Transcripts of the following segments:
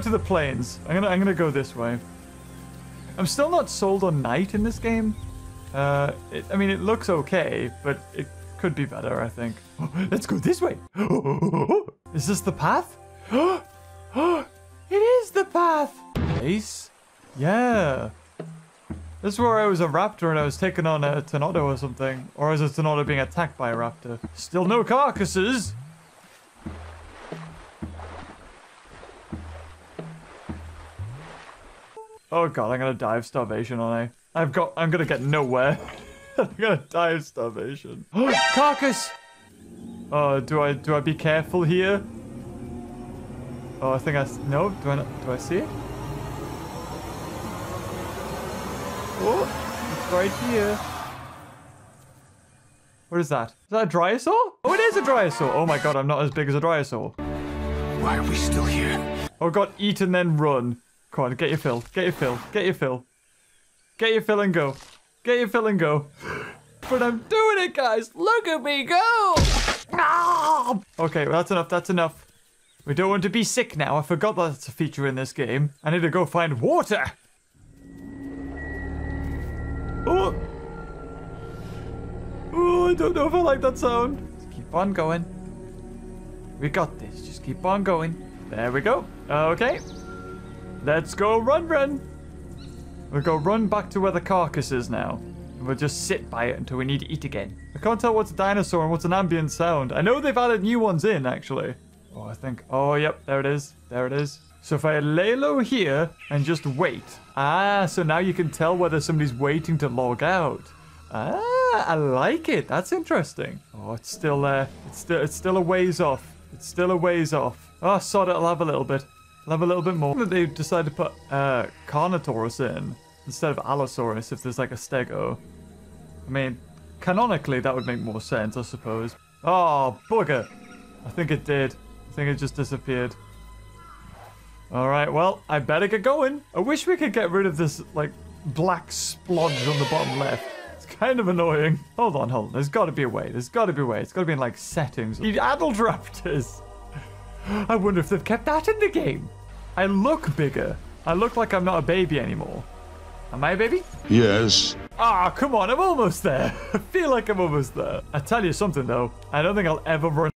to the plains. I'm gonna I'm gonna go this way. I'm still not sold on night in this game. Uh, it, I mean, it looks okay, but it could be better, I think. Let's go this way. Is this the path? it is the path. Ace? Yeah. This is where I was a raptor and I was taking on a Tenonto or something. Or is a Tenonto being attacked by a raptor? Still no carcasses. Oh god, I'm gonna die of starvation, aren't I? I've got- I'm gonna get nowhere. I'm gonna die of starvation. Carcass! Oh, do I- do I be careful here? Oh, I think I- no, do I not- do I see it? Oh, it's right here. What is that? Is that a Dryosaur? Oh, it is a Dryosaur! Oh my god, I'm not as big as a Dryosaur. Why are we still here? Oh god, eat and then run. Come on, get your fill. Get your fill. Get your fill. Get your fill and go. Get your fill and go. But I'm doing it, guys. Look at me go. Okay, well, that's enough. That's enough. We don't want to be sick now. I forgot that's a feature in this game. I need to go find water. Oh. Oh, I don't know if I like that sound. Just keep on going. We got this. Just keep on going. There we go. Okay. Let's go run, run. We'll go run back to where the carcass is now. And we'll just sit by it until we need to eat again. I can't tell what's a dinosaur and what's an ambient sound. I know they've added new ones in, actually. Oh, I think... Oh, yep. There it is. There it is. So if I lay low here and just wait. Ah, so now you can tell whether somebody's waiting to log out. Ah, I like it. That's interesting. Oh, it's still there. It's still, it's still a ways off. It's still a ways off. Oh, sod it. I'll have a little bit. Have a little bit more. That they decided to put uh, Carnotaurus in instead of Allosaurus if there's like a Stego. I mean, canonically that would make more sense, I suppose. Oh, bugger. I think it did. I think it just disappeared. Alright, well, I better get going. I wish we could get rid of this, like, black splodge on the bottom left. It's kind of annoying. Hold on, hold on. There's got to be a way. There's got to be a way. It's got to be in, like, settings. Adult raptors. I wonder if they've kept that in the game. I look bigger. I look like I'm not a baby anymore. Am I a baby? Yes. Ah, come on, I'm almost there. I feel like I'm almost there. I tell you something though, I don't think I'll ever run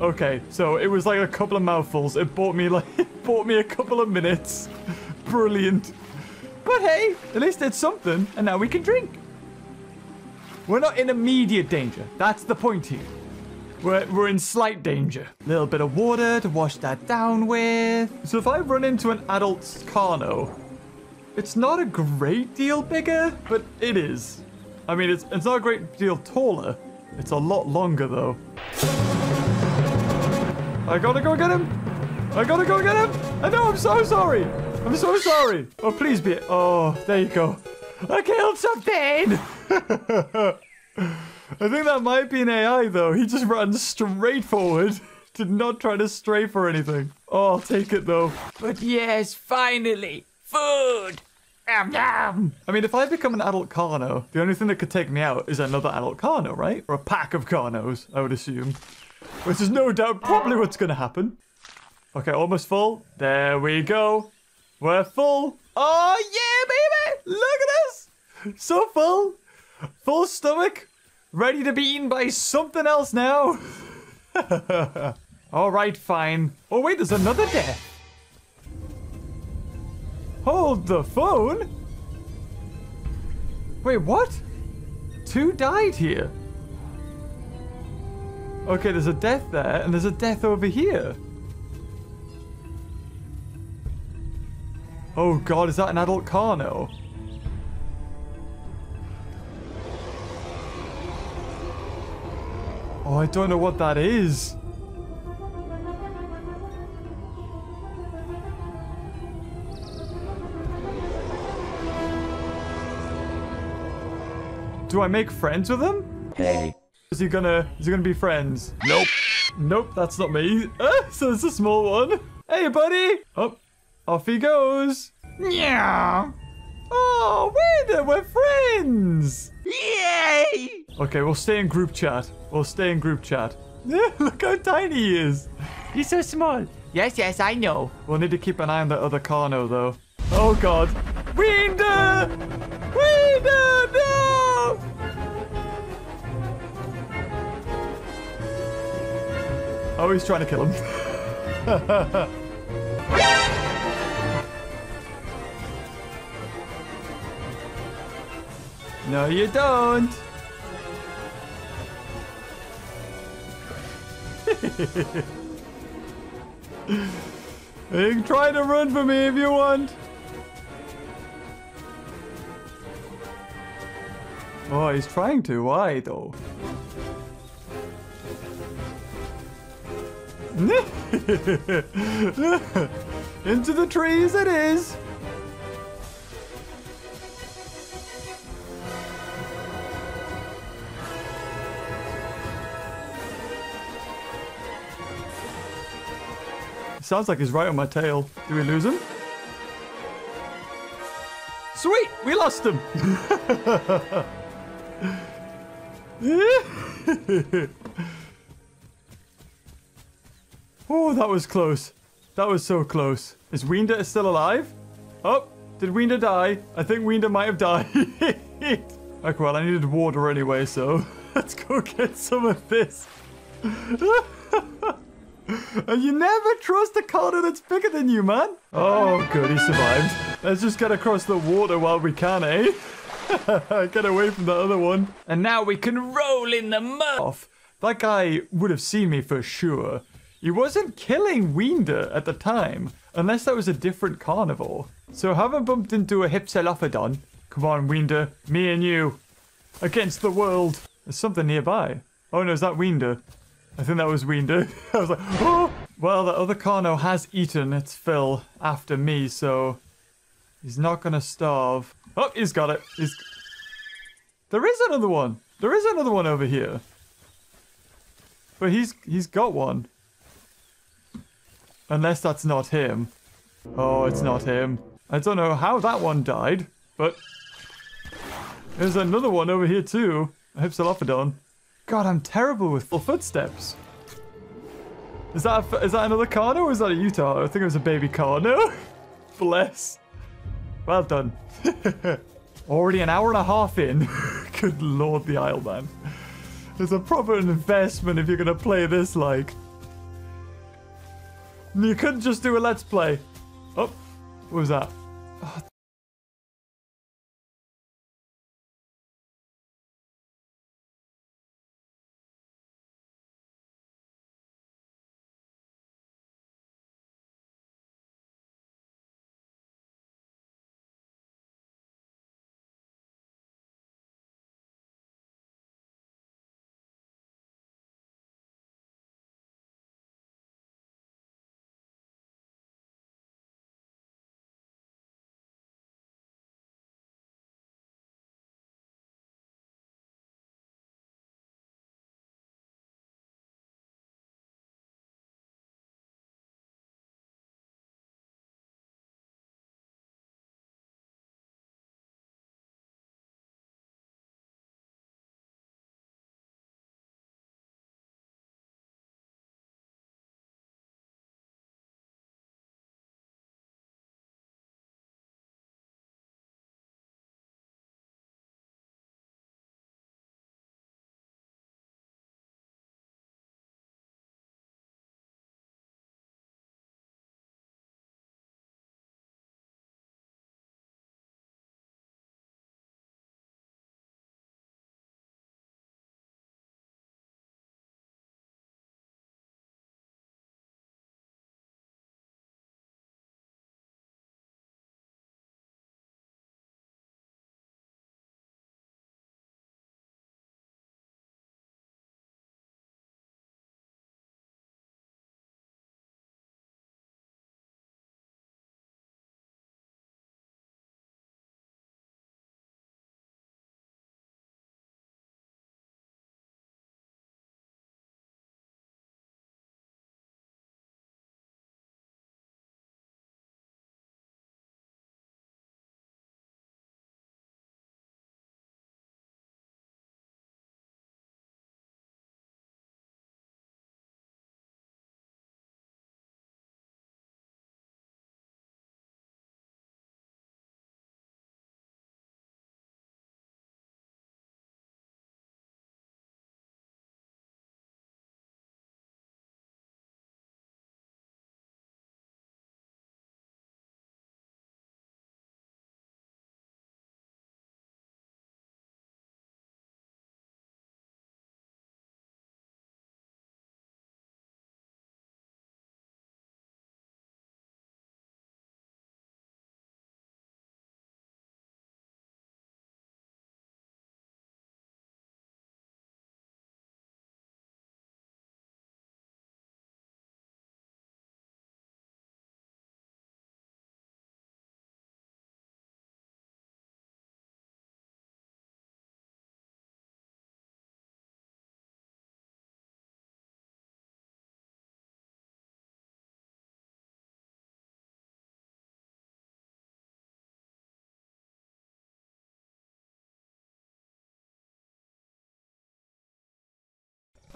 Okay, so it was like a couple of mouthfuls. It bought me like it bought me a couple of minutes. Brilliant. But hey, at least it's something, and now we can drink. We're not in immediate danger. That's the point here. We're, we're in slight danger. A little bit of water to wash that down with. So if I run into an adult Carno, it's not a great deal bigger, but it is. I mean, it's, it's not a great deal taller. It's a lot longer, though. I gotta go get him. I gotta go get him. I know, I'm so sorry. I'm so sorry. Oh, please be. Oh, there you go. I killed something. I think that might be an AI, though. He just ran straight forward. Did not try to stray for anything. Oh, I'll take it, though. But yes, finally, food. Yum, yum. I mean, if I become an adult Carno, the only thing that could take me out is another adult Carno, right? Or a pack of Carnos, I would assume. Which is no doubt probably what's going to happen. Okay, almost full. There we go. We're full. Oh, yeah, baby! Look at us! So full. Full stomach. Ready to be eaten by something else now. All right, fine. Oh, wait, there's another death. Hold the phone? Wait, what? Two died here. Okay, there's a death there, and there's a death over here. Oh god, is that an adult Carno? Oh, I don't know what that is. Do I make friends with him? Hey. Is he gonna is he gonna be friends? Nope. Nope, that's not me. Ah, so it's a small one. Hey buddy! Oh, off he goes. Yeah. Oh, we're we're friends! Yay! Okay, we'll stay in group chat. We'll stay in group chat. Look how tiny he is. He's so small. Yes, yes, I know. We'll need to keep an eye on that other Carno, though. Oh, God. Winder! Winder, Oh, he's trying to kill him. no, you don't. You can try to run for me if you want. Oh, he's trying to. Why, though? Into the trees it is. Sounds like he's right on my tail. Do we lose him? Sweet! We lost him! oh, that was close. That was so close. Is Winder still alive? Oh, did Winder die? I think Winder might have died. okay, well, I needed water anyway, so let's go get some of this. And you never trust a Carno that's bigger than you, man. Oh, good, he survived. Let's just get across the water while we can, eh? get away from the other one. And now we can roll in the mud. That guy would have seen me for sure. He wasn't killing Winder at the time, unless that was a different carnivore. So haven't bumped into a Hypsilophodon. Come on, Winder, me and you. Against the world. There's something nearby. Oh no, is that Winder? I think that was Winder. I was like, oh! Well, the other Carno has eaten its fill after me, so he's not gonna starve. Oh, he's got it. He's. There is another one. There is another one over here. But he's he's got one. Unless that's not him. Oh, it's not him. I don't know how that one died, but there's another one over here too. A Hypsilophodon. God, I'm terrible with full footsteps. Is that a, is that another Carno or is that a Utah? I think it was a baby Carno. Bless. Well done. Already an hour and a half in. Good lord, the Isle, man. It's a proper investment if you're going to play this like. You couldn't just do a let's play. Oh, what was that? Oh,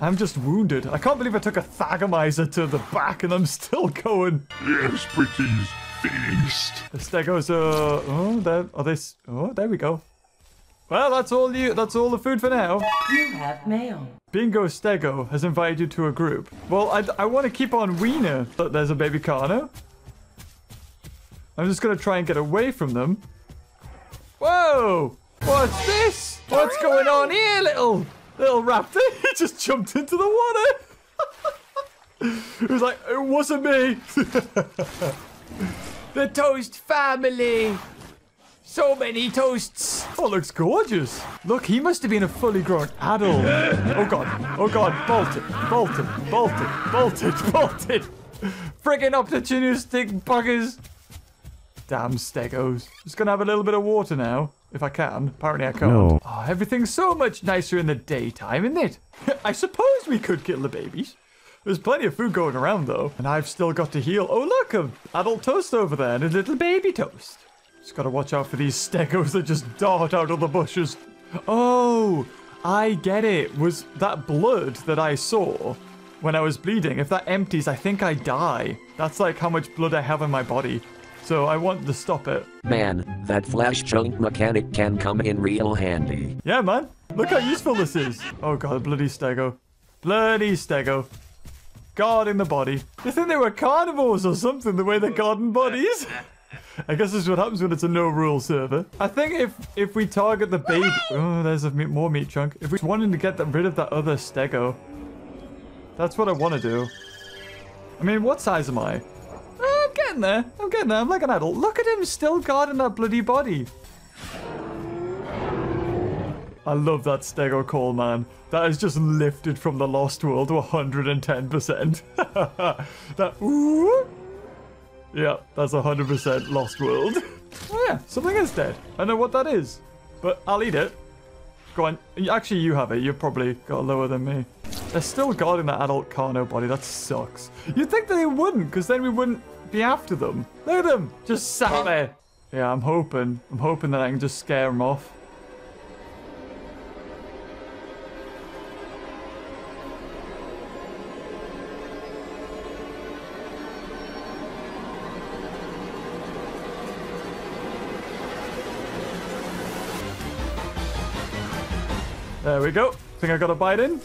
I'm just wounded. I can't believe I took a Thagomizer to the back and I'm still going. Yes, pretties. Feast. The stegos are. Oh, there. Are this? Oh, there we go. Well, that's all you. That's all the food for now. You have mail. Bingo Stego has invited you to a group. Well, I, I want to keep on Wiener but there's a baby Carno. I'm just going to try and get away from them. Whoa! What's this? What's going on here, little little raptor? He just jumped into the water. he was like, it wasn't me. The Toast family. So many toasts. Oh, looks gorgeous. Look, he must have been a fully grown adult. Oh god, oh god, bolted, bolted, bolted, bolted, bolted. Friggin' opportunistic buggers. Damn stegos. Just gonna have a little bit of water now, if I can. Apparently I can't. No. Oh, everything's so much nicer in the daytime, isn't it? I suppose we could kill the babies. There's plenty of food going around though, and I've still got to heal. Oh look, an adult toast over there and a little baby toast. Just gotta watch out for these stegos that just dart out of the bushes. Oh, I get it. Was that blood that I saw when I was bleeding? If that empties, I think I die. That's like how much blood I have in my body. So I want to stop it. Man, that flash chunk mechanic can come in real handy. Yeah, man. Look how useful this is. Oh god, bloody stego. Bloody stego. guarding the body. You think they were carnivores or something, the way they're guarding bodies? I guess this is what happens when it's a no-rule server. I think if if we target the baby... Oh, there's a meat, more meat chunk. If we're wanting to get the, rid of that other stego, that's what I want to do. I mean, what size am I? Getting there. I'm getting there. I'm like an adult. Look at him still guarding that bloody body. I love that stego call, man. That is just lifted from the Lost World to 110%. that ooh. Yeah, that's 100% Lost World. oh yeah, something is dead. I know what that is, but I'll eat it. Go on. Actually, you have it. You've probably got lower than me. They're still guarding that adult Carno body. That sucks. You'd think that they wouldn't, because then we wouldn't be after them. Look at them. Just sat there. Yeah, I'm hoping. I'm hoping that I can just scare them off. There we go. Think I got a bite in?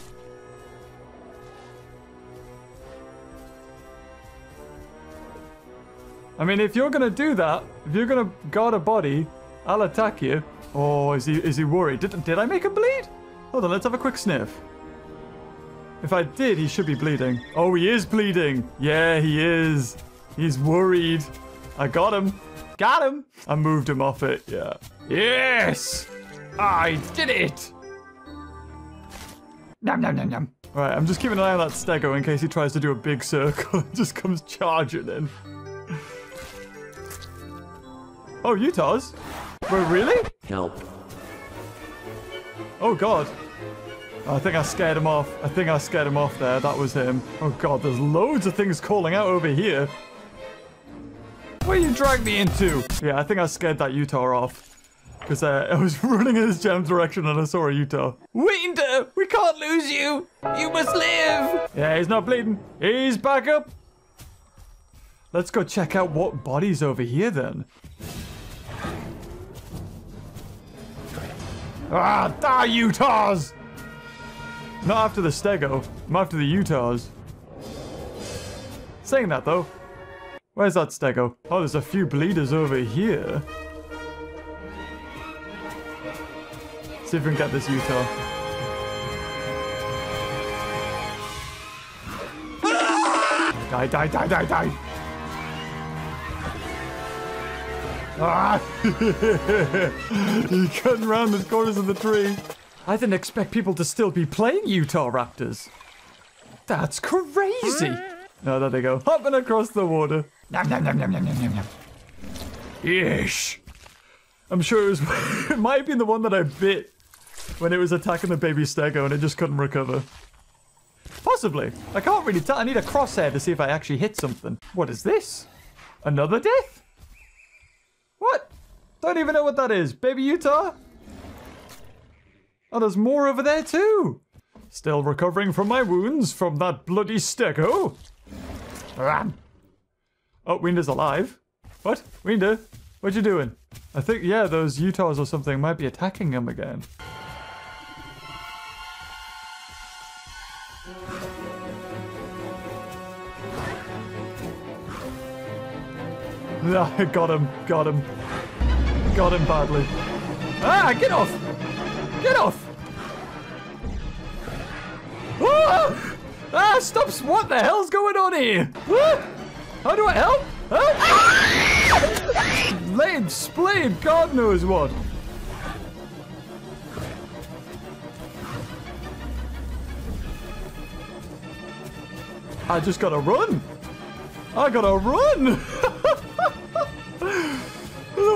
I mean, if you're gonna do that, if you're gonna guard a body, I'll attack you. Oh, is he is he worried? Did, did I make him bleed? Hold on, let's have a quick sniff. If I did, he should be bleeding. Oh, he is bleeding. Yeah, he is. He's worried. I got him. Got him. I moved him off it, yeah. Yes! I did it! Nom nom nom nom. Alright, I'm just keeping an eye on that stego in case he tries to do a big circle and just comes charging in. Oh, Utah's? Wait, really? Help. Oh god. I think I scared him off. I think I scared him off there. That was him. Oh god, there's loads of things calling out over here. Where you dragged me into? Yeah, I think I scared that Utah off. Because uh, I was running in his jam direction and I saw a Utah. Winter, we can't lose you. You must live. Yeah, he's not bleeding. He's back up. Let's go check out what body's over here then. Ah, da Utahs! Not after the Stego. I'm after the Utahs. Saying that though. Where's that Stego? Oh, there's a few bleeders over here. See if we can get this Utah. Die, die, die, die, die! Ah! he cutting around the corners of the tree. I didn't expect people to still be playing Utah Raptors. That's crazy! Oh, there they go. Hopping across the water. Nom, nom, nom, nom, nom, nom, nom, nom. Yeesh. I'm sure it was. it might have been the one that I bit when it was attacking the baby stego and it just couldn't recover. Possibly. I can't really tell. I need a crosshair to see if I actually hit something. What is this? Another death? Don't even know what that is. Baby Utah? Oh, there's more over there too. Still recovering from my wounds from that bloody stego. Ram. Oh, Winder's alive. What? Winder? What you doing? I think, yeah, those Utahs or something might be attacking him again. Got him, got him. Got him badly. Ah, get off! Get off! Ah! Ah, stop! What the hell's going on here? Ah! How do I help? Help! Ah! Lame, splayed, God knows what. I just gotta run. I gotta run.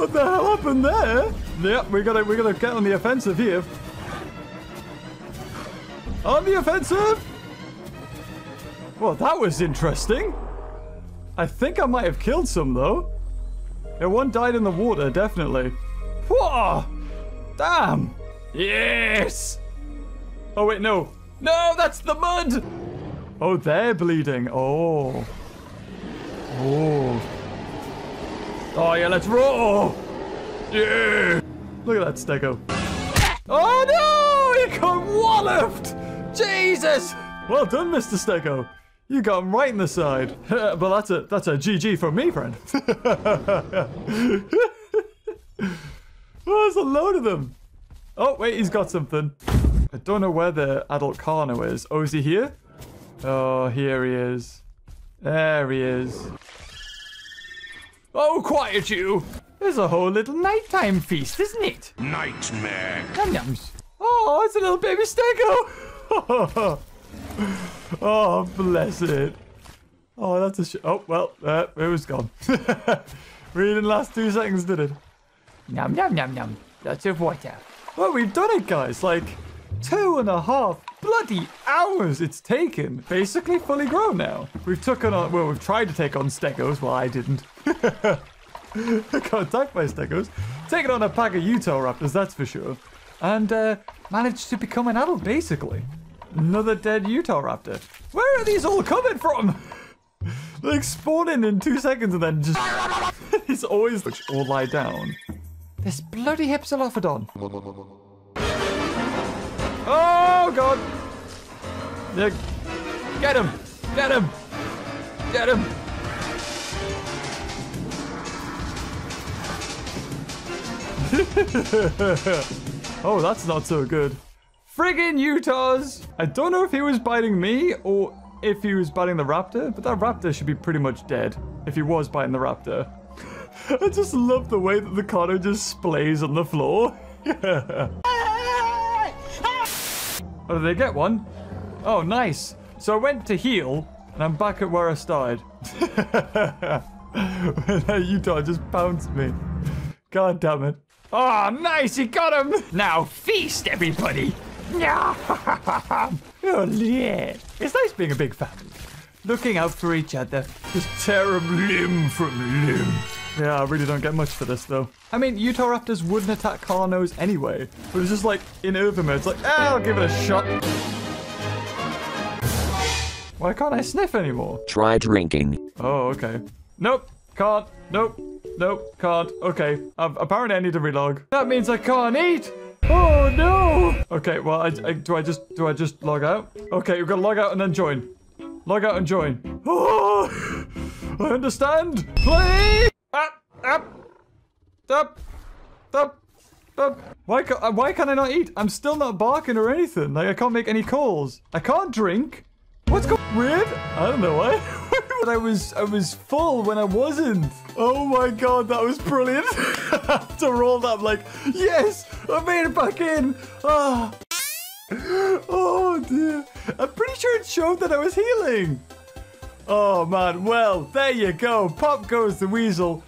what the hell happened there? Yep, we gotta we gotta get on the offensive here. On the offensive. Well, that was interesting. I think I might have killed some though. Yeah, one died in the water, definitely. Whoa! Damn! Yes! Oh wait, no. No, that's the mud! Oh, they're bleeding. Oh. Oh. Oh yeah, let's roll! Yeah! Look at that stego. Oh no! He got walloped! Jesus! Well done, Mr. Stego. You got him right in the side. but that's a that's a GG from me, friend. oh, there's a load of them. Oh, wait, he's got something. I don't know where the adult Carno is. Oh, is he here? Oh, here he is. There he is. Oh, quiet you! There's a whole little nighttime feast, isn't it? Nightmare. Yum yums. Oh, it's a little baby stego. oh, bless it. Oh, that's a sh- Oh, well, uh, it was gone. really didn't last two seconds, did it? Yum, yum, yum, yum. Lots of water. Well, we've done it, guys. Like, two and a half bloody hours it's taken. Basically fully grown now. We've taken on, well, we've tried to take on stegos. Well, I didn't. I got attacked by stegos. Taken on a pack of Utah raptors, that's for sure. And uh, managed to become an adult, basically. Another dead Utah raptor. Where are these all coming from? like spawning in two seconds and then just... it's always all lie down. This bloody Hypsilophodon. Oh, God. Get him. Get him. Get him. oh, that's not so good. Friggin' Utahs! I don't know if he was biting me or if he was biting the raptor, but that raptor should be pretty much dead if he was biting the raptor. I just love the way that the Carno just splays on the floor. oh, did they get one? Oh, nice. So I went to heal, and I'm back at where I started. that Utah just pounced me. God damn it. Oh, nice, he got him! Now feast, everybody! oh, yeah. It's nice being a big family. Looking out for each other. Just tear 'em limb from limb. Yeah, I really don't get much for this, though. I mean, Utahraptors wouldn't attack Carnos anyway. But it's just like, in Overmode, it's like, ah, I'll give it a shot. Why can't I sniff anymore? Try drinking. Oh, okay. Nope, can't. Nope, nope, can't. Okay, apparently I need to relog. That means I can't eat. Oh no. Okay, well, I, I, do I just do I just log out? Okay, you've got to log out and then join. Log out and join. Oh, I understand. Play. Up, up, up, up, up. Why can't uh, why can't I not eat? I'm still not barking or anything. Like I can't make any calls. I can't drink. What's going weird? I don't know why. but I was I was full when I wasn't. Oh my god, that was brilliant. After all that, I'm like, yes, I made it back in. Ah. Oh dear. I'm pretty sure it showed that I was healing. Oh man, well, there you go. Pop goes the weasel.